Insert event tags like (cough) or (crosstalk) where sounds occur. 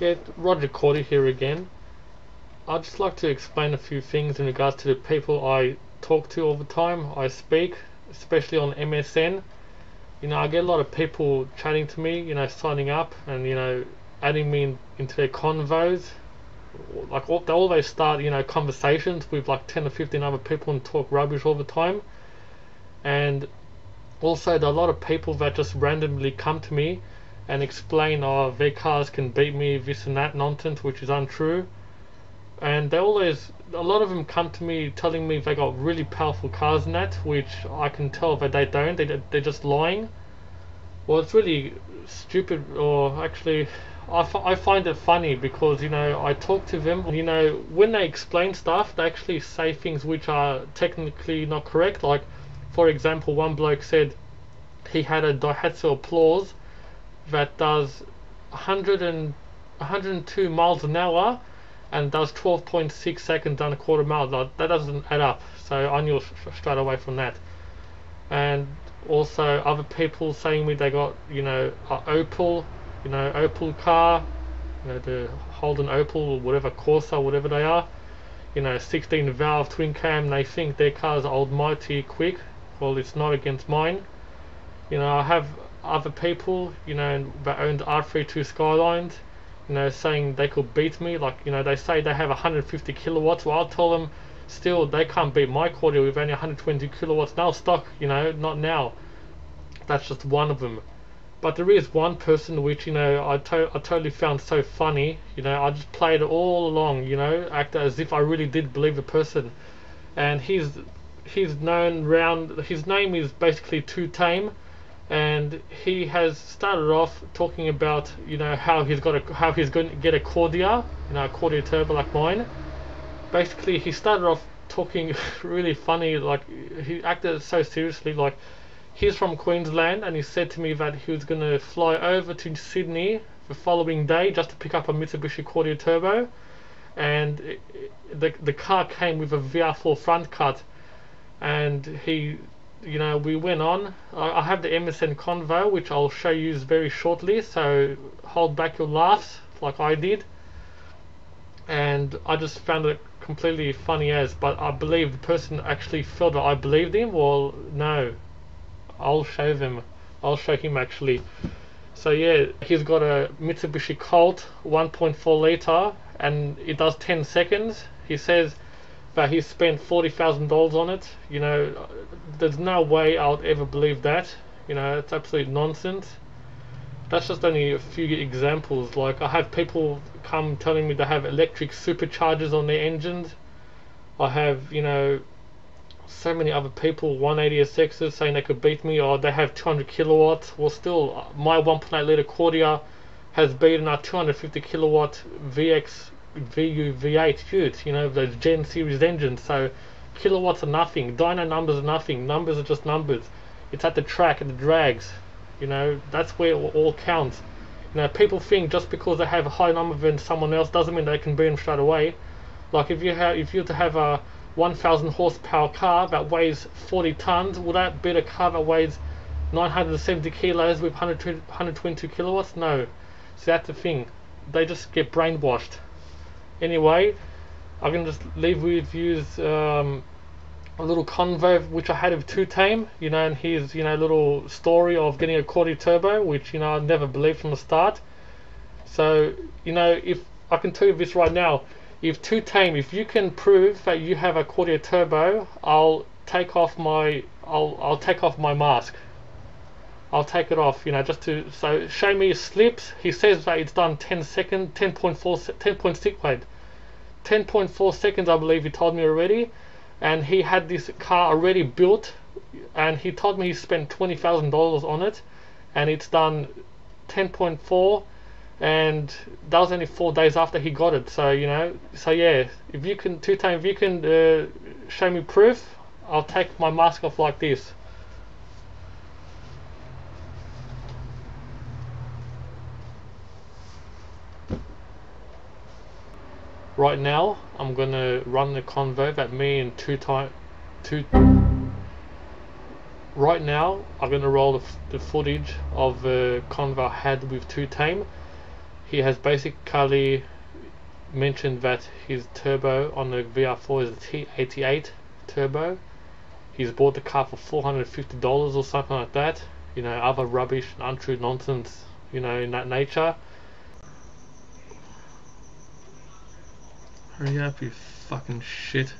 Yeah, Roger Cordy here again. I'd just like to explain a few things in regards to the people I talk to all the time, I speak, especially on MSN. You know, I get a lot of people chatting to me, you know, signing up and, you know, adding me in, into their convos. Like, all, they always start, you know, conversations with like 10 or 15 other people and talk rubbish all the time. And also, there are a lot of people that just randomly come to me and explain, oh, their cars can beat me, this and that nonsense, which is untrue. And they always, a lot of them come to me telling me they got really powerful cars and that, which I can tell that they don't, they, they're just lying. Well, it's really stupid, or actually, I, I find it funny because, you know, I talk to them, you know, when they explain stuff, they actually say things which are technically not correct. Like, for example, one bloke said he had a Daihatsu Applause that does 100 and 102 miles an hour and does 12.6 seconds down a quarter mile. That doesn't add up. So I knew straight away from that. And also other people saying me they got you know Opel, you know Opel car, you know the Holden Opel or whatever Corsa, whatever they are. You know 16 valve twin cam. They think their car's are almighty quick. Well, it's not against mine. You know I have other people, you know, that owned R32 Skylines, you know, saying they could beat me. Like, you know, they say they have 150 kilowatts. Well, I'll tell them still they can't beat my Cordia with only 120 kilowatts now stock, you know, not now. That's just one of them. But there is one person which, you know, I, to I totally found so funny. You know, I just played all along, you know, act as if I really did believe the person. And he's he's known round, his name is basically Too Tame and he has started off talking about you know how he's got a how he's going to get a Cordia, you know, a Cordia turbo like mine. Basically, he started off talking (laughs) really funny, like he acted so seriously, like he's from Queensland, and he said to me that he was going to fly over to Sydney the following day just to pick up a Mitsubishi Cordia turbo, and it, the the car came with a VR4 front cut, and he you know, we went on. I, I have the MSN convo, which I'll show you very shortly, so hold back your laughs like I did. And I just found it completely funny as, but I believe the person actually felt that I believed him. Well, no, I'll show them. I'll show him actually. So yeah, he's got a Mitsubishi Colt 1.4 liter, and it does 10 seconds. He says that he spent forty thousand dollars on it. You know, there's no way I would ever believe that. You know, it's absolute nonsense. That's just only a few examples. Like I have people come telling me they have electric superchargers on their engines. I have, you know, so many other people 180SXs saying they could beat me or they have 200 kilowatts. Well, still, my 1.8 liter Cordia has beaten our 250 kilowatt VX VU V8 utes, you know, those Gen series engines. So kilowatts are nothing. Dyno numbers are nothing. Numbers are just numbers. It's at the track, at the drags. You know, that's where it all counts. You know, people think just because they have a high number than someone else doesn't mean they can them straight away. Like if you have, if you to have a 1,000 horsepower car that weighs 40 tons, will that beat a car that weighs 970 kilos with 122 kilowatts? No. So that's the thing. They just get brainwashed anyway, I can just leave with you um, a little convo which I had of Two Tame, you know, and his you know little story of getting a Cordia Turbo, which you know I never believed from the start. So you know, if I can tell you this right now, if Two Tame, if you can prove that you have a Cordia Turbo, I'll take off my I'll I'll take off my mask. I'll take it off, you know, just to so show me his slips. He says that it's done 10 second, 10.4, 10.6 wait, 10.4 seconds, I believe he told me already, and he had this car already built, and he told me he spent twenty thousand dollars on it, and it's done 10.4, and that was only four days after he got it. So you know, so yeah, if you can two times, if you can uh, show me proof, I'll take my mask off like this. Right now I'm gonna run the convo that me and two time two right now I'm gonna roll the, the footage of the convo I had with two tame he has basically mentioned that his turbo on the VR4 is a T88 turbo. He's bought the car for $450 or something like that. You know, other rubbish and untrue nonsense, you know, in that nature. Hurry up, you fucking shit.